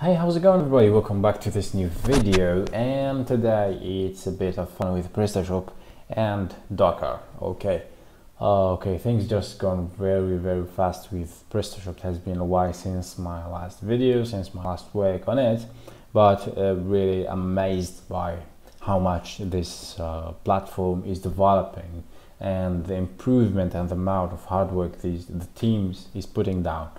Hey, how's it going everybody? Welcome back to this new video and today it's a bit of fun with PrestaShop and Docker. Okay, uh, okay, things just gone very very fast with PrestaShop. It has been a while since my last video, since my last work on it, but uh, really amazed by how much this uh, platform is developing and the improvement and the amount of hard work these the teams is putting down.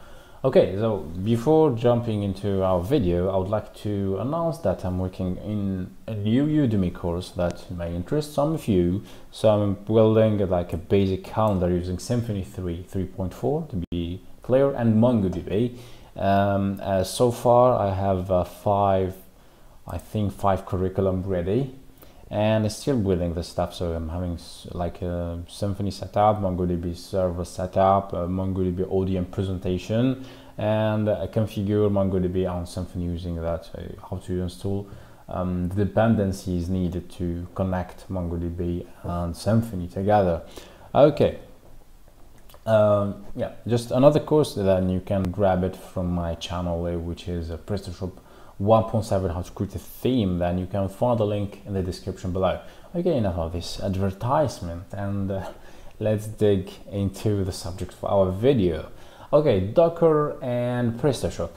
Okay, so before jumping into our video, I would like to announce that I'm working in a new Udemy course that may interest some of you. So I'm building like a basic calendar using Symfony 3, 3.4 to be clear, and MongoDB. Um, uh, so far, I have uh, five, I think five curriculum ready and it's still building the stuff so i'm having like a symfony setup mongodb server setup mongodb odm presentation and uh, configure mongodb on symfony using that uh, how to install um, the dependencies needed to connect mongodb and symfony together. Okay. Um, yeah just another course then you can grab it from my channel uh, which is a PrestaShop 1.7 how to create a theme then you can find the link in the description below. Okay enough of this advertisement and uh, let's dig into the subject for our video. Okay docker and prestashop.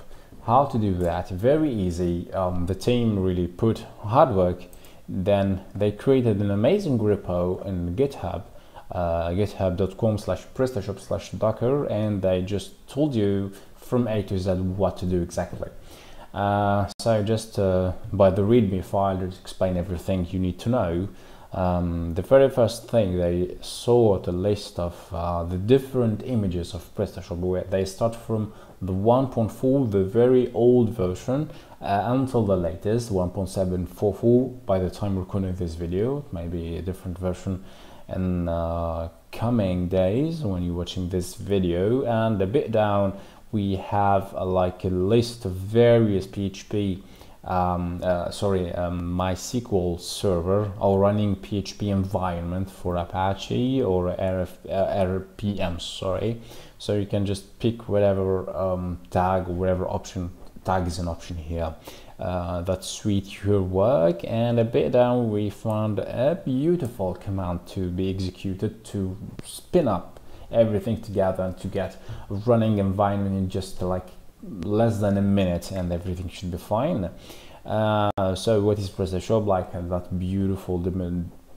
How to do that? Very easy. Um, the team really put hard work. Then they created an amazing repo in github uh, github.com slash prestashop slash docker and they just told you from a to z what to do exactly uh, so just uh, by the readme file, just explain everything you need to know. Um, the very first thing they saw the list of uh, the different images of PrestaShop they start from the 1.4, the very old version, uh, until the latest 1.744 by the time recording this video, maybe a different version in uh, coming days when you're watching this video and a bit down we have a, like a list of various PHP um, uh, sorry, um, MySQL server or running PHP environment for Apache or RF, uh, RPM, sorry. So you can just pick whatever um, tag, whatever option, tag is an option here uh, that suit your work. And a bit down we found a beautiful command to be executed to spin up everything together and to get running environment in just like less than a minute and everything should be fine. Uh, so what is PrestaShop like? And that beautiful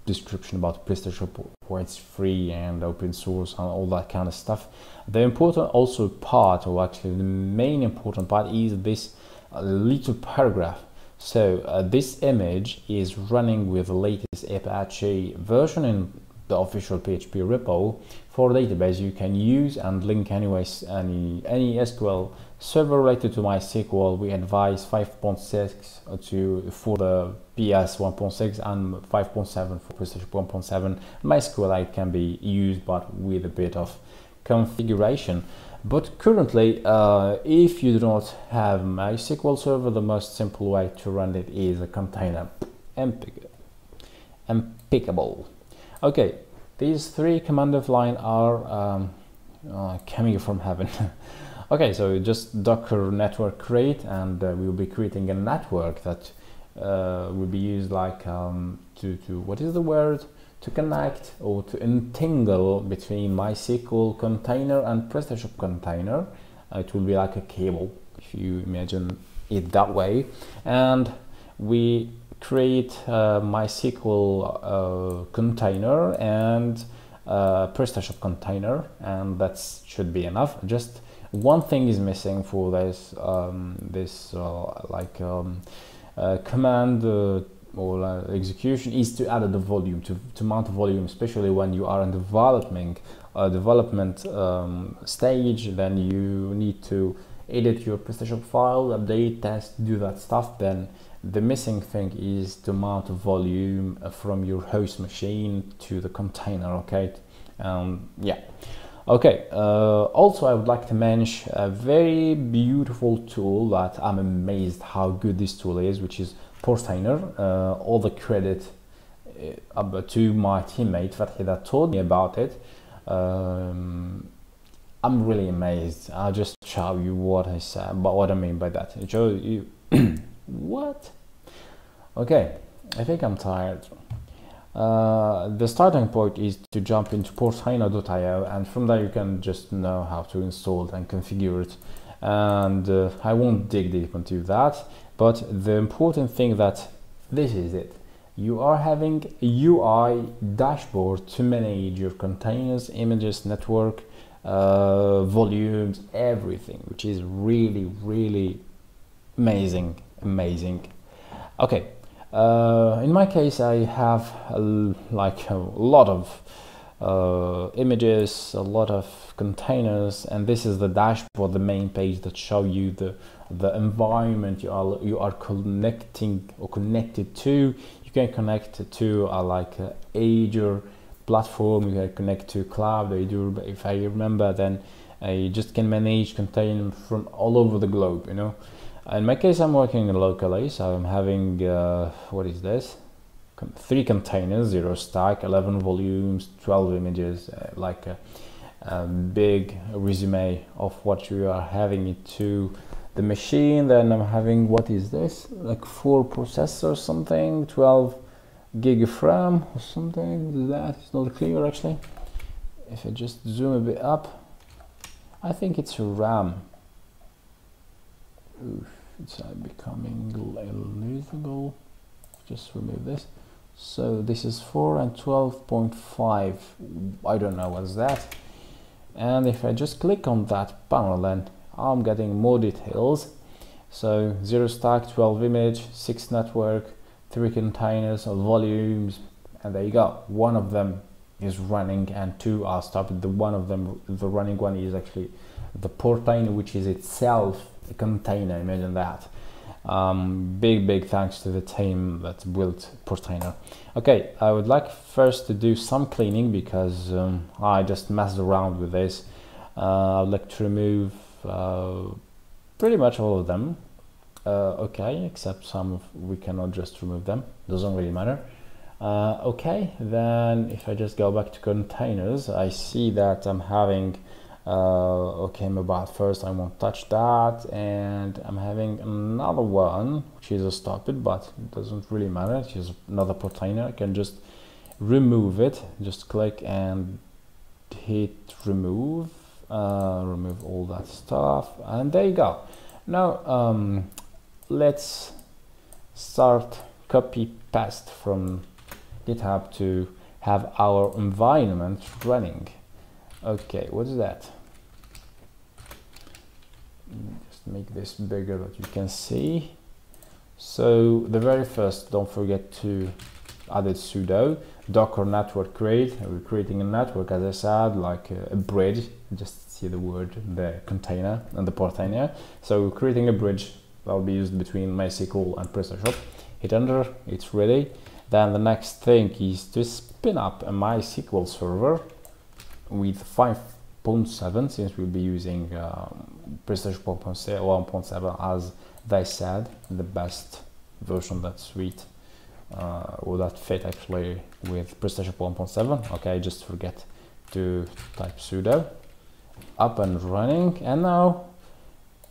description about PrestaShop where it's free and open source and all that kind of stuff. The important also part, or actually the main important part, is this little paragraph. So uh, this image is running with the latest Apache version in the official PHP repo for database you can use and link anyways any any SQL server related to MySQL. We advise 5.6 to for the PS 1.6 and 5.7 for PrestaShop 1.7. MySQLite can be used but with a bit of configuration. But currently, uh, if you do not have MySQL server, the most simple way to run it is a container. Impeccable. Okay, these three command of line are um, uh, coming from heaven. okay, so just docker network create and uh, we'll be creating a network that uh, will be used like um, to, to, what is the word? To connect or to entangle between MySQL container and PrestaShop container. it will be like a cable if you imagine it that way. And we create a MySQL uh, container and a PrestaShop container and that should be enough. Just one thing is missing for this um, this uh, like um, uh, command uh, or uh, execution is to add the volume to, to mount volume especially when you are in developing uh, development um, stage then you need to edit your PrestaShop file update test do that stuff then the missing thing is to mount volume from your host machine to the container, okay? Um, yeah. Okay, uh, also I would like to mention a very beautiful tool that I'm amazed how good this tool is, which is Portainer. Uh, all the credit uh, to my teammate Fathi that told me about it. Um, I'm really amazed. I'll just show you what I said, but what I mean by that. Show you what? Okay, I think I'm tired. Uh, the starting point is to jump into portainer.io and from there you can just know how to install it and configure it and uh, I won't dig deep into that but the important thing that this is it you are having a UI dashboard to manage your containers images network uh, volumes everything which is really really amazing amazing okay uh, in my case, I have a, like a lot of uh, images, a lot of containers, and this is the dashboard, the main page that show you the the environment you are you are connecting or connected to. You can connect to a, like a Azure platform. You can connect to cloud Azure. If I remember, then uh, you just can manage containers from all over the globe. You know in my case I'm working locally so I'm having uh, what is this? Three containers zero stack 11 volumes 12 images uh, like a, a, big resume of what you are having it to the machine. Then I'm having what is this? Like four processors something 12 gig of RAM or something. That is not clear actually. If I just zoom a bit up I think it's RAM Oof it's uh, becoming unusable just remove this. So this is 4 and 12.5 I don't know what's that. And if I just click on that panel then I'm getting more details. So 0 stack 12 image 6 network 3 containers volumes and there you go. One of them is running and two are stopped. The one of them the running one is actually the Portainer which is itself container, imagine that. Um, big, big thanks to the team that built Portainer. Okay, I would like first to do some cleaning because um, I just messed around with this. Uh, I'd like to remove uh, pretty much all of them. Uh, okay, except some we cannot just remove them, doesn't really matter. Uh, okay, then if I just go back to containers, I see that I'm having uh, okay mobile first I won't touch that. And I'm having another one which is a stop it but it doesn't really matter. It's just another Portainer I can just remove it. Just click and hit remove uh, remove all that stuff. And there you go. Now um, let's start copy paste from github to have our environment running okay what is that? Just make this bigger that you can see. So the very first don't forget to add it sudo docker network create. We're creating a network as i said like a, a bridge. Just see the word the container and the Portainer so we're creating a bridge that will be used between mysql and prestashop. Hit enter. It's ready. Then the next thing is to spin up a mysql server with 5.7 since we'll be using um, PrestaShop 1.7 as they said the best version that suite uh, or that fit actually with PrestaShop 1.7 okay just forget to type sudo up and running and now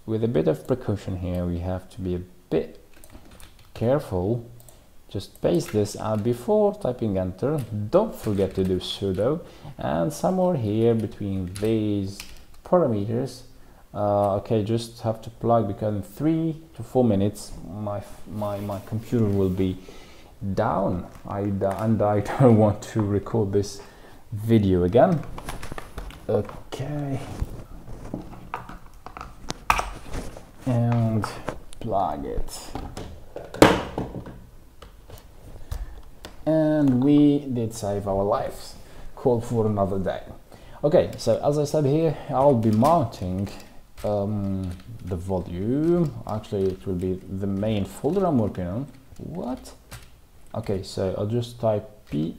with a bit of precaution here we have to be a bit careful just paste this and before typing enter don't forget to do sudo and somewhere here between these parameters uh, okay just have to plug because in three to four minutes my my my computer will be down. I and I don't want to record this video again. Okay. And plug it and we did save our lives. Call for another day. Okay so as I said here I'll be mounting um, the volume. Actually it will be the main folder I'm working on. What? Okay so I'll just type p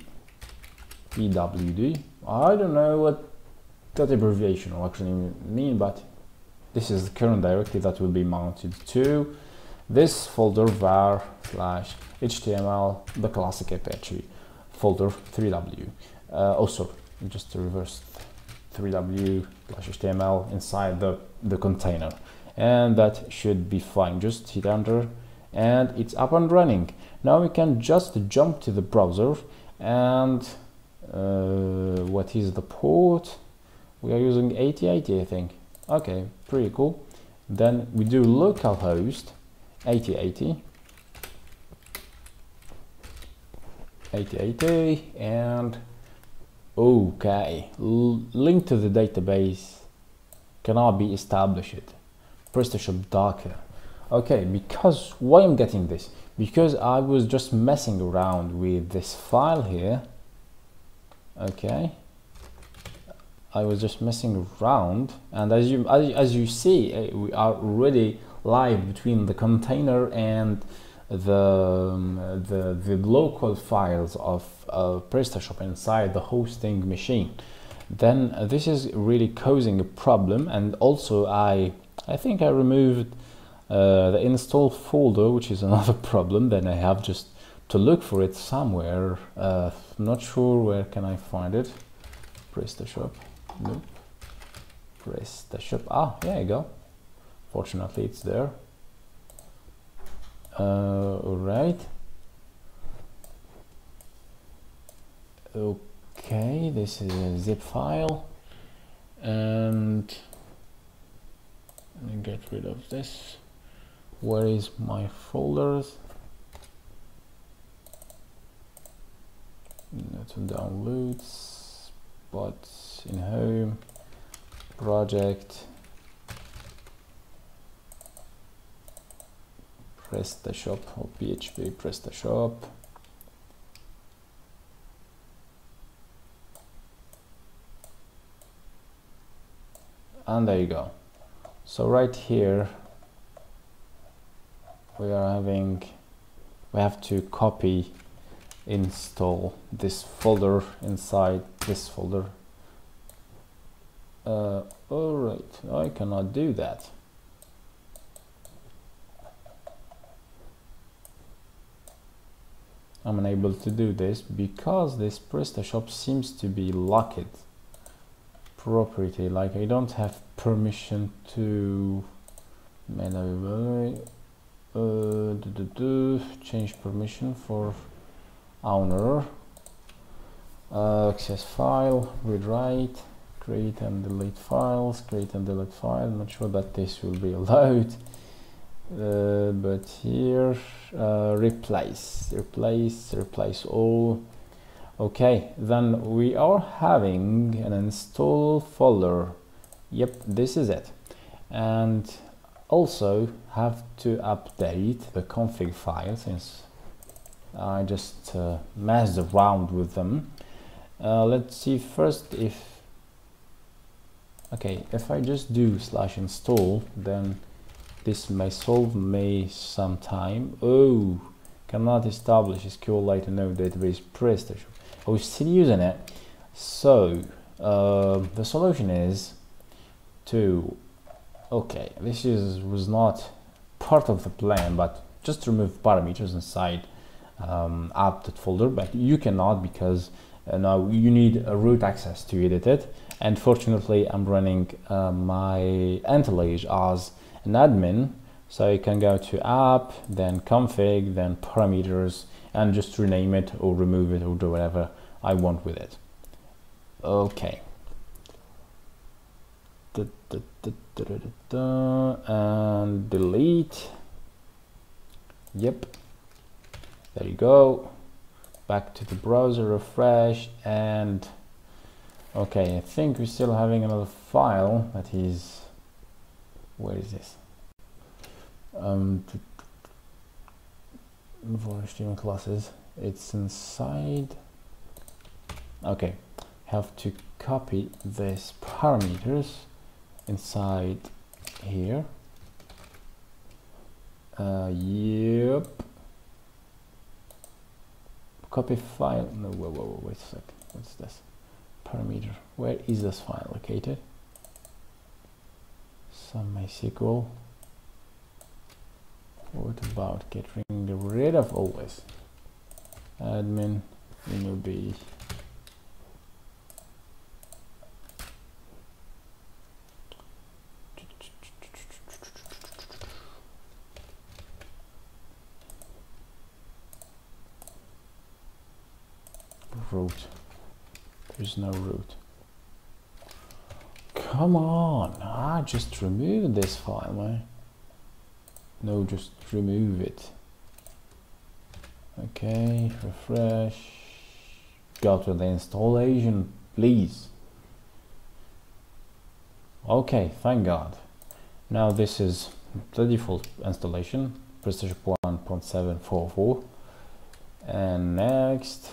pwd I don't know what that abbreviation will actually mean but this is the current directory that will be mounted to this folder var slash html the classic apache folder 3w. Uh, oh sorry just reverse 3w slash html inside the, the container. And that should be fine. Just hit enter and it's up and running. Now we can just jump to the browser and uh, what is the port? We are using 8080 I think. Okay pretty cool. Then we do localhost 8080 8080 and okay. L link to the database cannot be established. PrestaShop Docker. Okay because why I'm getting this? Because I was just messing around with this file here. Okay. I was just messing around and as you as, as you see eh, we are already live between the container and the um, the, the local files of uh, PrestaShop inside the hosting machine. Then uh, this is really causing a problem and also I I think I removed uh, the install folder which is another problem then I have just to look for it somewhere uh, not sure where can I find it. PrestaShop nope. PrestaShop ah there you go fortunately it's there. Uh, all right okay this is a zip file. And get rid of this. Where is my folders? Not downloads but in home. Project PrestaShop or PHP PrestaShop. And there you go. So right here we are having we have to copy install this folder inside this folder. Uh, all right I cannot do that I'm unable to do this because this PrestaShop seems to be locked property like I don't have permission to uh, do, change permission for owner. Uh, access file read write create and delete files create and delete file. I'm not sure that this will be allowed uh, but here uh, replace replace replace all. Okay then we are having an install folder. Yep this is it. And also have to update the config file since I just uh, messed around with them. Uh, let's see first if okay if I just do slash install then this may solve me some time oh cannot establish SQL SQLite node database PrestaShop I was still using it. So uh, the solution is to okay this is was not part of the plan but just remove parameters inside um, app folder but you cannot because uh, now you need a root access to edit it. And fortunately I'm running uh, my IntelliJ as an admin so you can go to app then config then parameters and just rename it or remove it or do whatever I want with it. Okay. And delete. Yep. There you go. Back to the browser refresh and okay I think we're still having another file that is where is this um for HTML classes. It's inside. Okay. Have to copy these parameters inside here. Uh, yep. Copy file. No whoa, whoa, whoa, wait a sec. What's this parameter? Where is this file located? Some MySQL what about getting rid of always admin remove the root. There's no root. Come on I just removed this file man no just remove it. Okay refresh. Go to the installation please. Okay thank god. Now this is the default installation PrestaShop 1.744 and next.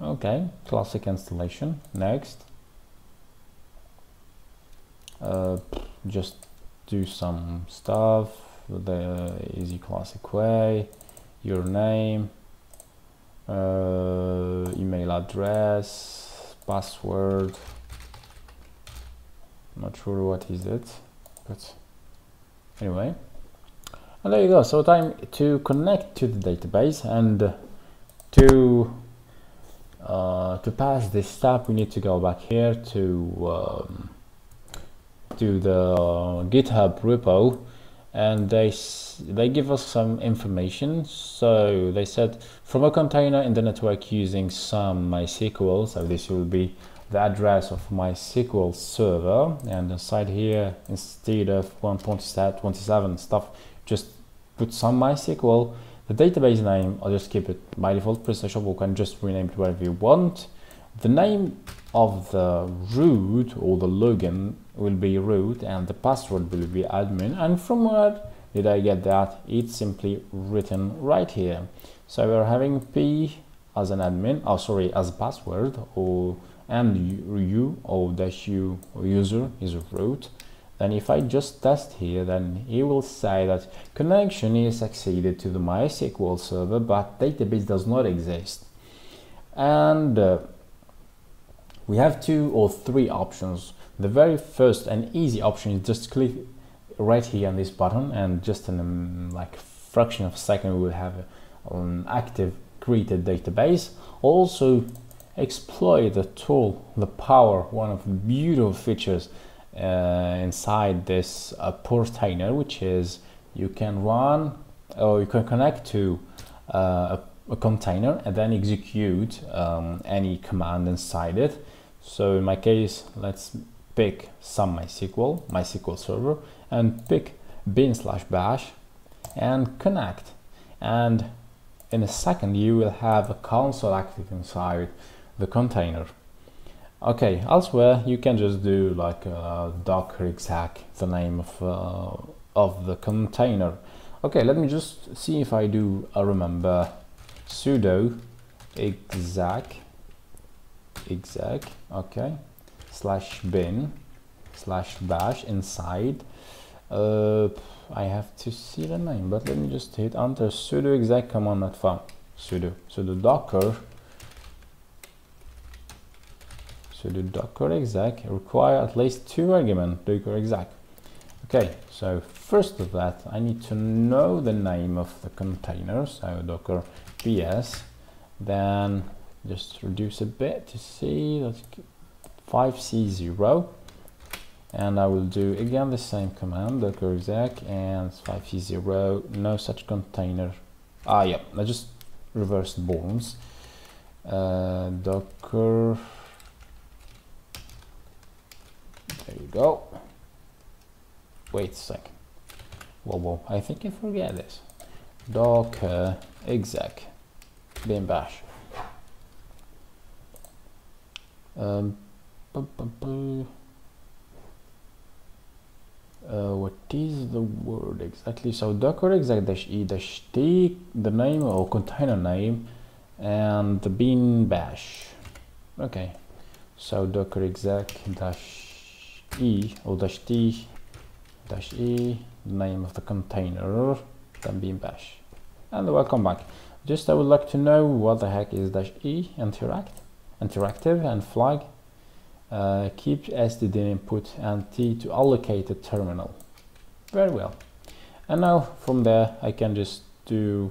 Okay classic installation. Next uh, just do some stuff. The easy classic way. Your name. Uh, email address. Password. Not sure what is it but anyway. And there you go. So time to connect to the database and to uh, to pass this step we need to go back here to um, to the uh, github repo and they they give us some information. So they said from a container in the network using some MySQL so this will be the address of MySQL server and inside here instead of 1.27 stuff just put some MySQL. The database name I'll just keep it by default PrestaShop we can just rename it whatever you want. The name of the root or the login will be root and the password will be admin. And from where did I get that? It's simply written right here. So we're having p as an admin oh sorry as password or and u or dash u or user is root. Then if I just test here then he will say that connection is succeeded to the MySQL server but database does not exist. And uh, we have two or three options the very first and easy option is just click right here on this button and just in a like fraction of a second we will have an active created database. Also exploit the tool the power one of the beautiful features uh, inside this uh, Portainer which is you can run or you can connect to uh, a, a, container and then execute um, any command inside it. So in my case, let's pick some MySQL, MySQL server, and pick bin slash bash and connect. And in a second, you will have a console active inside the container. Okay, elsewhere you can just do like a docker exec, the name of, uh, of the container. Okay, let me just see if I do I remember sudo exec exec okay slash bin slash bash inside. Uh, I have to see the name but let me just hit enter. Sudo exec command not found sudo. Sudo docker. Sudo docker exec require at least two argument docker exec. Okay so first of that I need to know the name of the container so docker ps then just reduce a bit to see that's 5c0 and I will do again the same command docker exec and 5c0 no such container. Ah yeah I just reversed bones. Uh, docker there you go. Wait a second. Whoa whoa I think I forget this. Docker exec bin bash. Um, uh, what is the word exactly? So docker exec dash e dash t, the name or container name, and the bin bash. Okay, so docker exec dash e or dash t dash e, the name of the container, then bin bash. And welcome back. Just I would like to know what the heck is dash e interact interactive and flag uh, keep std input and t to allocate a terminal. Very well. And now from there I can just do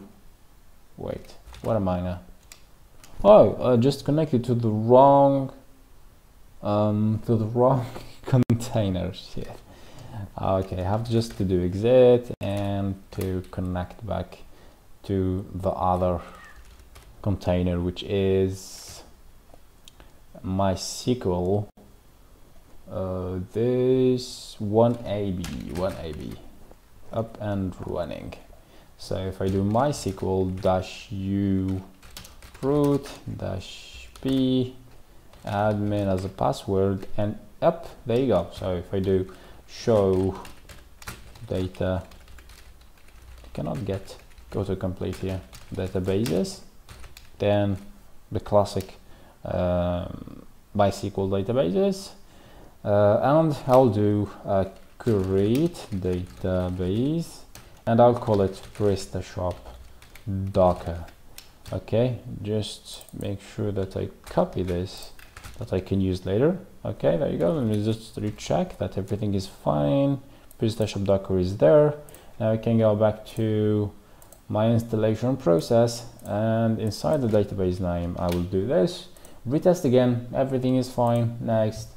wait what am I now? Oh uh, just connected to the wrong um, to the wrong containers yeah okay I have just to do exit and to connect back to the other container which is MySQL uh, this 1AB 1AB up and running. So if I do MySQL dash u root dash p admin as a password and up there you go. So if I do show data cannot get go to complete here databases then the classic um, MySQL databases. Uh, and I'll do create database and I'll call it PrestaShop Docker. Okay just make sure that I copy this that I can use later. Okay there you go. Let me just recheck that everything is fine. PrestaShop Docker is there. Now I can go back to my installation process and inside the database name I will do this retest again everything is fine next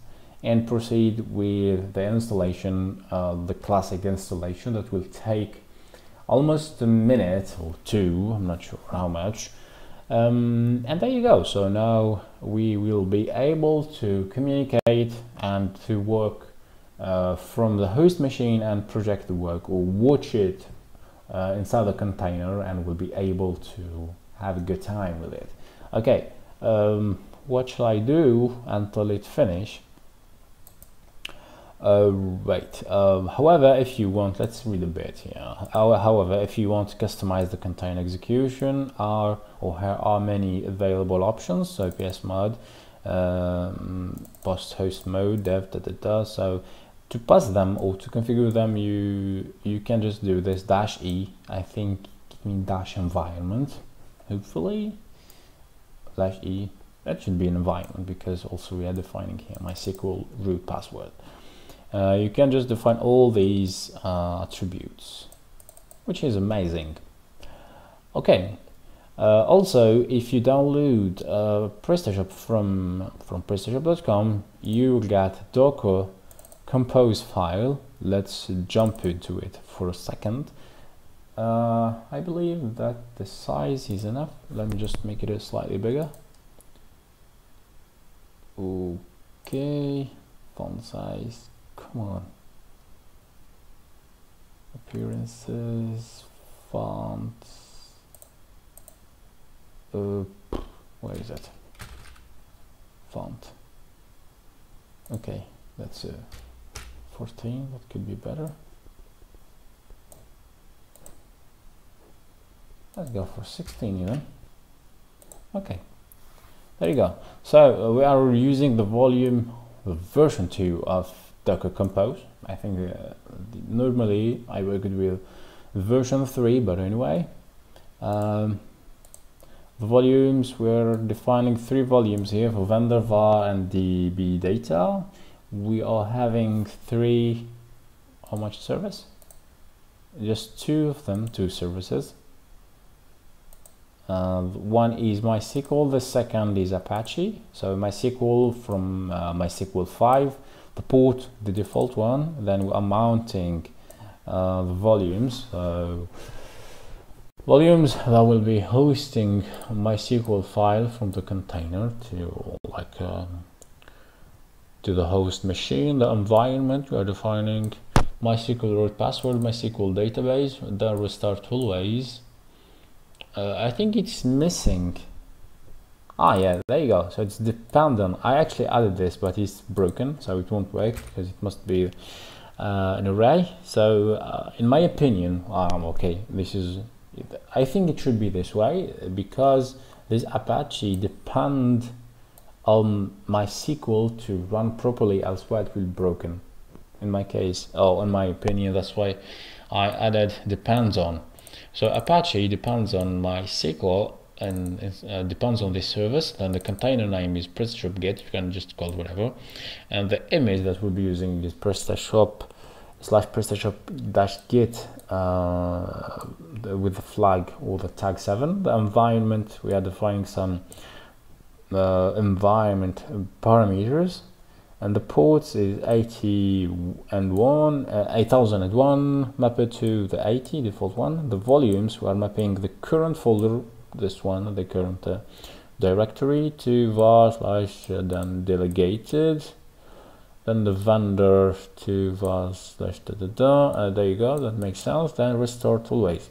and proceed with the installation uh, the classic installation that will take almost a minute or two I'm not sure how much um, and there you go so now we will be able to communicate and to work uh, from the host machine and project the work or watch it uh, inside the container and we'll be able to have a good time with it. Okay, um, what shall I do until it finish? Uh, right. Um, however, if you want, let's read a bit here. However, if you want to customize the container execution, are or there are many available options. So PS mode, um, post host mode, dev, da, da, da. So to pass them or to configure them you you can just do this dash e i think it means dash environment hopefully dash e that should be an environment because also we are defining here MySQL root password. Uh, you can just define all these uh, attributes which is amazing. Okay uh, also if you download uh, PrestaShop from from PrestaShop.com you get Docker compose file. Let's jump into it for a second. Uh, I believe that the size is enough. Let me just make it a slightly bigger okay font size come on. Appearances fonts. Uh, where is it? Font. Okay that's it 14 that could be better. Let's go for 16 even. Okay there you go. So uh, we are using the volume version 2 of docker compose. I think uh, normally i work with version 3 but anyway um, the volumes we're defining three volumes here for vendor var and db data. We are having three how much service? Just two of them two services uh, one is MySQL the second is Apache so MySQL from uh, MySQL 5 the port the default one then we are mounting uh, the volumes so volumes that will be hosting MySQL file from the container to like um, to the host machine, the environment, we are defining MySQL root password, MySQL database, then restart always. Uh, I think it's missing. Ah, yeah, there you go. So it's dependent. I actually added this, but it's broken, so it won't work because it must be uh, an array. So, uh, in my opinion, um, okay, this is. I think it should be this way because this Apache depend on MySQL to run properly, elsewhere it will be broken. In my case, oh, in my opinion, that's why I added depends on. So Apache depends on MySQL and uh, depends on this service. Then the container name is PrestaShop Get. You can just call it whatever. And the image that we'll be using is PrestaShop slash PrestaShop dash Git uh, with the flag or the tag seven. The environment we are defining some uh, environment parameters and the ports is 80 and 1 uh, 8001 mapped to the 80 default one. The volumes we are mapping the current folder this one the current uh, directory to var slash uh, then delegated. Then the vendor to var slash da da da. Uh, there you go that makes sense. Then restore always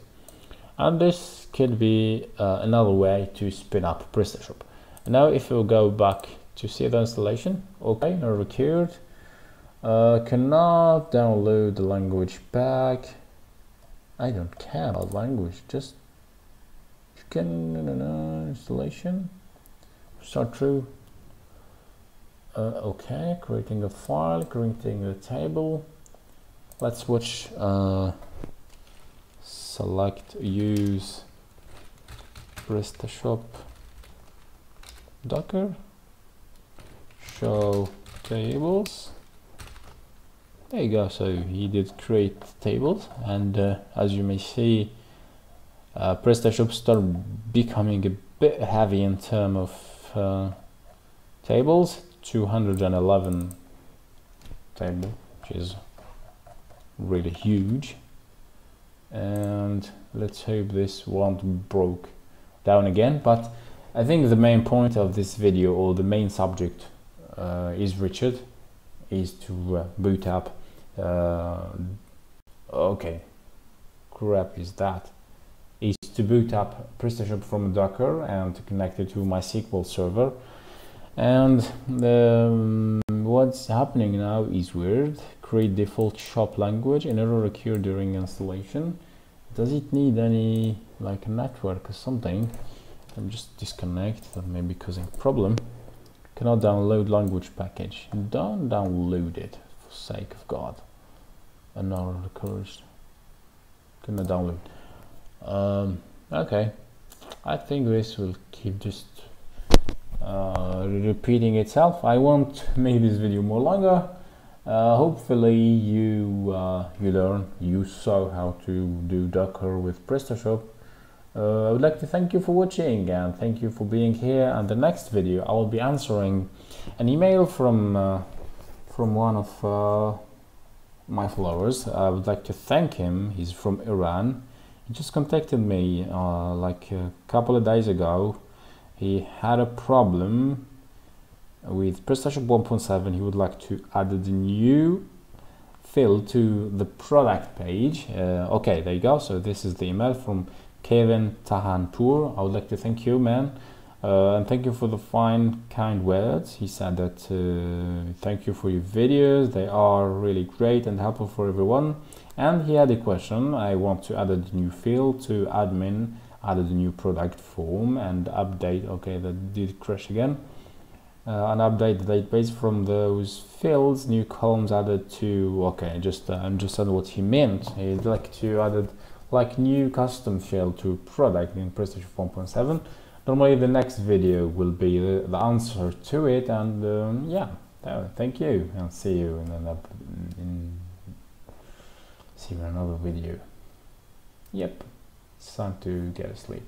and this could be uh, another way to spin up PrestaShop. Now if you go back to see the installation. Okay now record uh, cannot download the language pack I don't care about language just can no, no, no, installation. Start true. uh, okay creating a file creating a table. Let's watch uh, select use PrestaShop Docker show tables. There you go. So he did create tables and uh, as you may see uh, PrestaShop start becoming a bit heavy in terms of uh, tables. 211 table which is really huge. And let's hope this won't broke down again. But I think the main point of this video or the main subject is Richard is to uh, boot up uh, okay crap is that is to boot up PrestaShop from Docker and to connect it to MySQL server. And um, what's happening now is weird. Create default shop language in error occur during installation. Does it need any like network or something? I'm just disconnect that may be causing problem cannot download language package don't download it for sake of god an error occurs cannot download um, okay I think this will keep just uh, repeating itself. I won't make this video more longer. Uh, hopefully you uh, you learn, you saw how to do Docker with PrestaShop. Uh, I would like to thank you for watching and thank you for being here. And the next video, I will be answering an email from uh, from one of uh, my followers. I would like to thank him. He's from Iran. He just contacted me like a couple of days ago he had a problem with PrestaShop 1.7 he would like to add the new field to the product page uh, okay there you go so this is the email from Kevin Tahanpur I would like to thank you man. Uh, and thank you for the fine kind words. He said that uh, thank you for your videos. They are really great and helpful for everyone. And he had a question. I want to add a new field to admin added a new product form and update. Okay that did crash again. Uh, and update the database from those fields new columns added to okay just uh, understand what he meant. He'd like to added like new custom field to product in PrestaShop 1.7 normally the next video will be the, answer to it and um, yeah thank you and see you in another in, see you in another video yep it's time to get asleep.